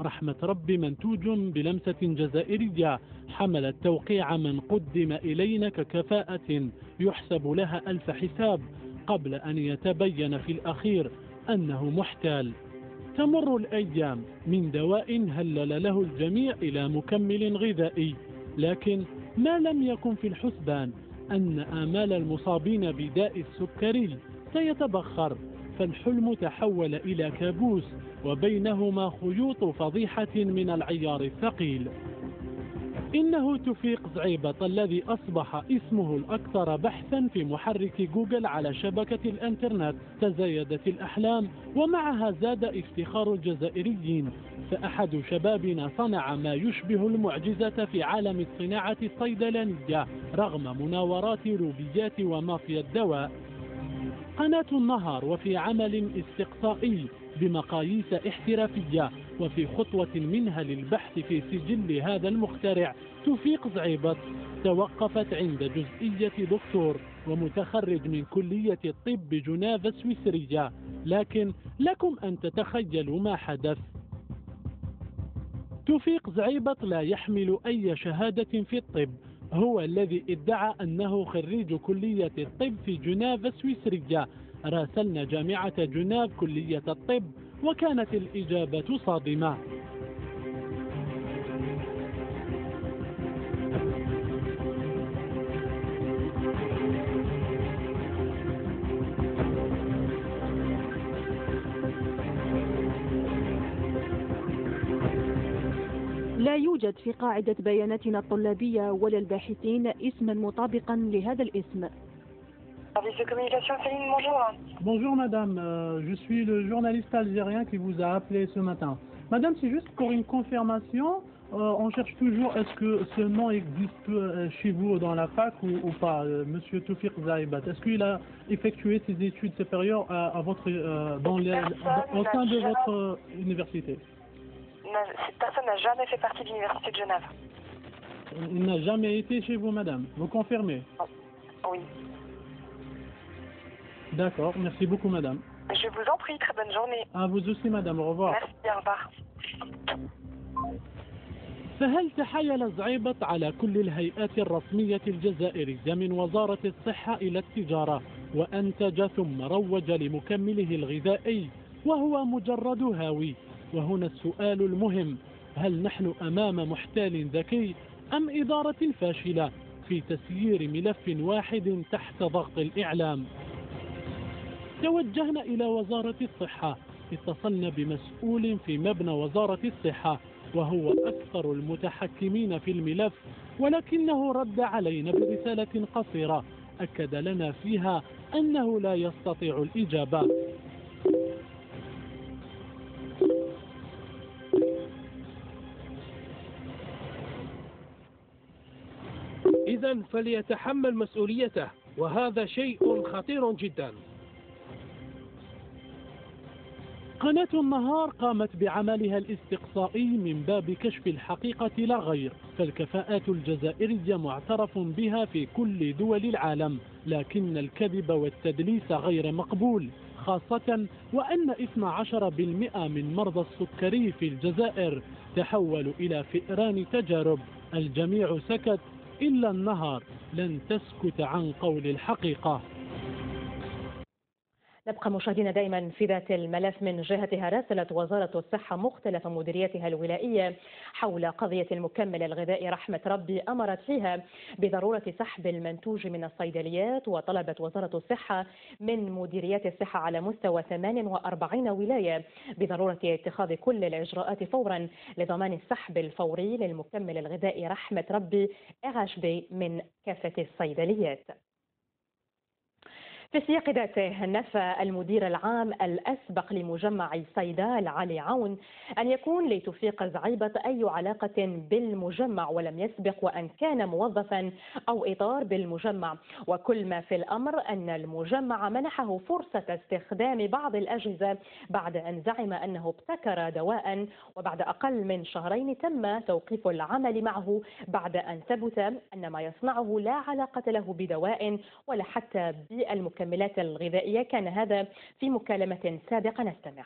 رحمة رب منتوج بلمسة جزائرية حمل التوقيع من قدم إلينا ككفاءة يحسب لها ألف حساب قبل أن يتبين في الأخير أنه محتال. تمر الأيام من دواء هلل له الجميع إلى مكمل غذائي لكن ما لم يكن في الحسبان أن آمال المصابين بداء السكري سيتبخر فالحلم تحول إلى كابوس وبينهما خيوط فضيحة من العيار الثقيل. إنه توفيق زعيبط الذي أصبح اسمه الأكثر بحثا في محرك جوجل على شبكة الإنترنت. تزايدت الأحلام ومعها زاد افتخار الجزائريين. فأحد شبابنا صنع ما يشبه المعجزة في عالم الصناعة الصيدلانية رغم مناورات روبيات ومافيا الدواء. قناة النهار وفي عمل استقصائي بمقاييس احترافية وفي خطوة منها للبحث في سجل هذا المخترع توفيق زعيبط توقفت عند جزئية دكتور ومتخرج من كلية الطب بجنيف السويسرية لكن لكم أن تتخيلوا ما حدث. توفيق زعيبط لا يحمل أي شهادة في الطب هو الذي ادعى أنه خريج كلية الطب في جنيف السويسرية راسلنا جامعة جنيف كلية الطب وكانت الإجابة صادمة. لا يوجد في قاعدة بياناتنا الطلابية ولا الباحثين اسما مطابقا لهذا الاسم Service de communication, Céline, bonjour. Bonjour madame, euh, je suis le journaliste algérien qui vous a appelé ce matin. Madame, c'est juste pour une confirmation, euh, on cherche toujours est-ce que ce nom existe euh, chez vous dans la fac ou, ou pas, euh, monsieur Toufik Zaïbat. Est-ce qu'il a effectué ses études supérieures à, à votre, euh, dans les, Personne au sein de n'a votre euh, université n'a- Cette personne n'a jamais fait partie de l'Université de Genève. Il n'a jamais été chez vous madame, vous confirmez Oui. D'accord, merci beaucoup madame. Je vous en prie, très bonne journée. À vous aussi madame, au revoir. Merci, au revoir. فهل تحايل زعيبط على كل الهيئات الرسمية الجزائرية من وزارة الصحة إلى التجارة وأنتج ثم روج لمكمله الغذائي وهو مجرد هاوي وهنا السؤال المهم هل نحن أمام محتال ذكي أم إدارة فاشلة في تسيير ملف واحد تحت ضغط الإعلام؟ توجهنا إلى وزارة الصحة اتصلنا بمسؤول في مبنى وزارة الصحة وهو أكثر المتحكمين في الملف ولكنه رد علينا برسالة قصيرة أكد لنا فيها أنه لا يستطيع الإجابة. فليتحمل مسؤوليته وهذا شيء خطير جدا. قناة النهار قامت بعملها الاستقصائي من باب كشف الحقيقة لا غير فالكفاءات الجزائرية معترف بها في كل دول العالم لكن الكذب والتدليس غير مقبول خاصة وأن 12% من مرضى السكري في الجزائر تحولوا إلى فئران تجارب الجميع سكت إلا النهار لن تسكت عن قول الحقيقة. نبقى مشاهدين دائما في ذات الملف من جهتها راسلت وزارة الصحة مختلف مديرياتها الولائية حول قضية المكمل الغذائي رحمة ربي أمرت فيها بضرورة سحب المنتوج من الصيدليات وطلبت وزارة الصحة من مديريات الصحة على مستوى 48 ولاية بضرورة اتخاذ كل الإجراءات فورا لضمان السحب الفوري للمكمل الغذائي رحمة ربي RHB من كافة الصيدليات. في سياق ذاته نفى المدير العام الأسبق لمجمع صيدال علي عون أن يكون لتوفيق زعيبة أي علاقة بالمجمع ولم يسبق وأن كان موظفا أو إطار بالمجمع. وكل ما في الأمر أن المجمع منحه فرصة استخدام بعض الأجهزة بعد أن زعم أنه ابتكر دواء وبعد أقل من شهرين تم توقيف العمل معه. بعد أن ثبت أن ما يصنعه لا علاقة له بدواء ولا حتى بالمكملات الغذائية. كان هذا في مكالمة سابقة نستمع.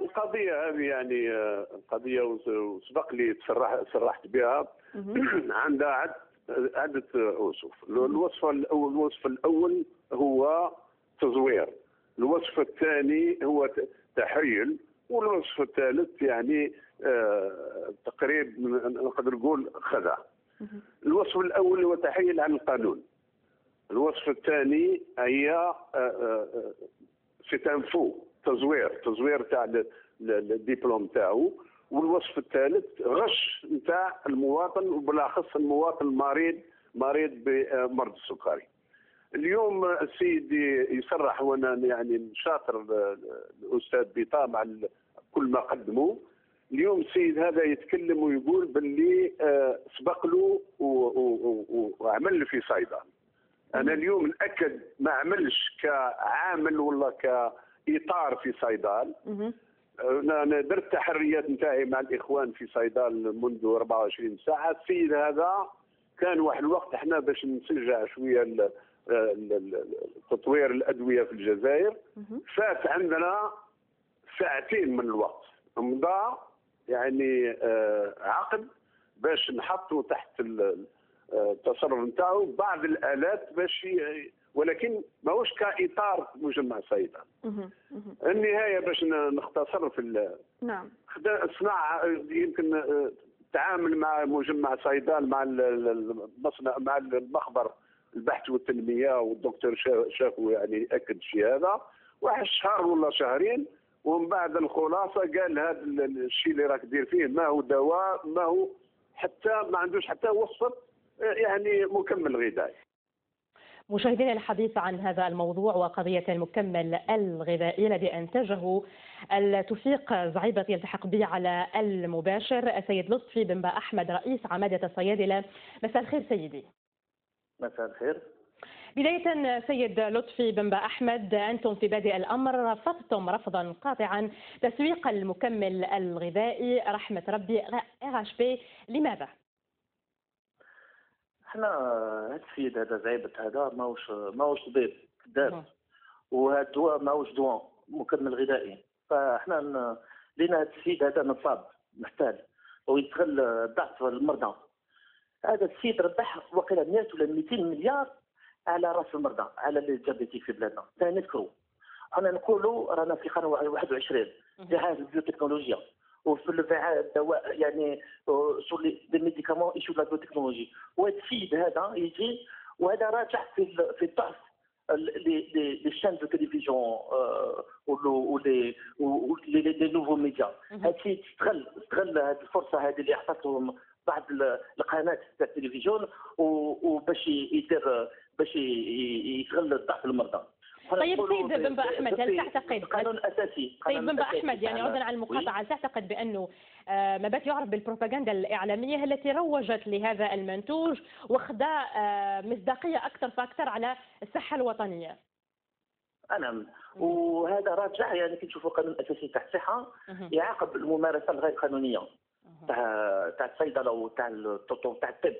القضية هذه يعني آه، قضية وسبق لي تصرح صرحت بها. عندها عد عدة وصف. الوصف الأول الوصف الأول هو تزوير. الوصف الثاني هو تحيل. والوصف الثالث يعني آه تقريب نقدر نقول خدع الوصف الأول هو تحيل عن القانون. الوصف الثاني هي آه آه ستانفو تزوير تزوير تاع الدبلوم تاعو. والوصف الثالث غش نتاع المواطن وبالاخص المواطن المريض مريض بمرض السكري. اليوم السيد يصرح وأنا يعني شاطر الأستاذ بيطا مع كل ما قدمه اليوم السيد هذا يتكلم ويقول باللي آه، سبق له وعمل في صيدان أنا اليوم نأكد ما عملش كعامل ولا كإطار في صيدال. أنا درت تحريات نتاعي مع الإخوان في صيدال منذ 24 ساعة. السيد هذا كان واحد الوقت إحنا باش نسجع شوية تطوير الأدوية في الجزائر. فات عندنا ساعتين من الوقت. مضى يعني آه، عقد باش نحطوا تحت التصرف نتاعو بعض الآلات باش ولكن ماهوش كإطار مجمع صيدا النهاية باش نختصر في نعم. صناعة يمكن التعامل مع مجمع صيدان مع المصنع مع المخبر البحث والتنمية والدكتور شافوا يعني أكد الشيء هذا. واحد شهر ولا شهرين ومن بعد الخلاصة قال هذا الشيء اللي راك دير فيه ما هو دواء ما هو حتى ما عندوش حتى وصفة يعني مكمل غذائي. مشاهدينا الحديث عن هذا الموضوع وقضية المكمل الغذائي الذي أنتجه التوفيق زعيبة يلتحق بي على المباشر السيد لطفي بن أحمد رئيس عمادة الصيادلة. مساء الخير سيدي. مساء الخير. بداية سيد لطفي بن أحمد أنتم في بادئ الأمر رفضتم رفضا قاطعا تسويق المكمل الغذائي. رحمة ربي بي لماذا؟ إحنا هاد السيد هذا زعيبت هذا ماهوش ماهوش طبيب كذاب وهذا الدواء ماهوش دواء مكمل غذائي فاحنا لينا هذا السيد هذا نصاب محتاج ويستغل ضعف المرضى. هذا السيد ربح وقيل 100 ولا 200 مليار على راس المرضى على الجابيتيك في بلادنا. نذكروا. أنا نقولوا رانا في القرن 21 جهاز البيوتكنولوجيا. وفي الدواء يعني سور لي ميديكامون ايشو لا بيوتكنولوجي وهذا السيد هذا يجي وهذا راجع في في الضعف les chaînes de télévision و les les nouveaux médias هذا السيد استغل استغل هذه الفرصه هذه اللي اعطتهم بعض القناه تاع التلفزيون وباش يدير باش يستغل ضعف المرضى طيب سيد بن با احمد هل تعتقد قانون أساسي طيب بن با احمد يعني عذرا عن المقاطعة هل تعتقد بأنه آه، ما بات يعرف بالبروباغندا الإعلامية التي روجت لهذا المنتوج واخذ آه، مصداقية أكثر فأكثر على الصحة الوطنية. نعم وهذا راجع يعني كي تشوفوا القانون الاساسي تاع الصحة يعاقب الممارسة الغير قانونية تاع تاع الصيدلة وتاع تاع الطب.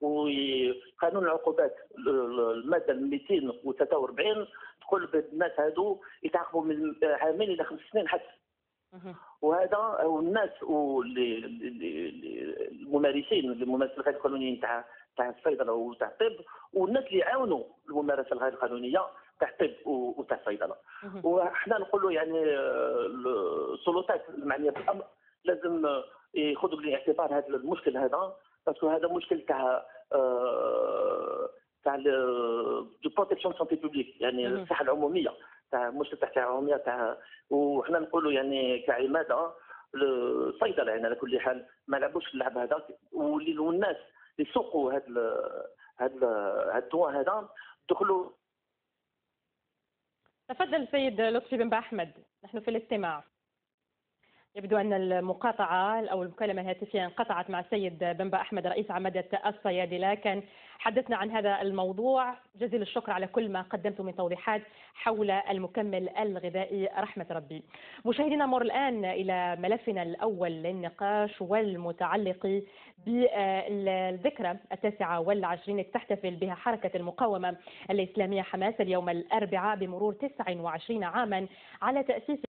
وقانون العقوبات المادة 243 تقول بالناس هادو يتعاقبوا من عامين إلى خمس سنين حتى. وهذا والناس الممارسين الممارسين الغير قانونيين تاع تاع الصيدلة وتاع الطب والناس اللي يعاونوا الممارسة الغير قانونية تاع الطب وتاع الصيدلة. وحنا نقولوا يعني السلطات المعنية بالامر لازم ياخذوا بعين الاعتبار هذا المشكل هذا parce que هذا مشكل تاع آه، تاع de protection santé publique يعني الصحة العمومية تاع مشكل تاع الصحة العمومية تاع وحنا نقولوا يعني كعمادة الصيدله يعني على كل حال ما لعبوش اللعب هذا. والناس اللي سوقوا هذا هذا هذا الدواء هذا دخلوا تفضل سيد لطفي بن أحمد. نحن في الاستماع. يبدو أن المقاطعة أو المكالمة الهاتفية انقطعت مع السيد بنبأ أحمد رئيس عمادة الصيادلة كان حدثنا عن هذا الموضوع. جزيل الشكر على كل ما قدمته من توضيحات حول المكمل الغذائي. رحمة ربي. مشاهدينا نمر الآن إلى ملفنا الأول للنقاش والمتعلق بالذكرى التاسعة والعشرين. تحتفل بها حركة المقاومة الإسلامية حماس اليوم الأربعاء بمرور 29 عاما على تأسيس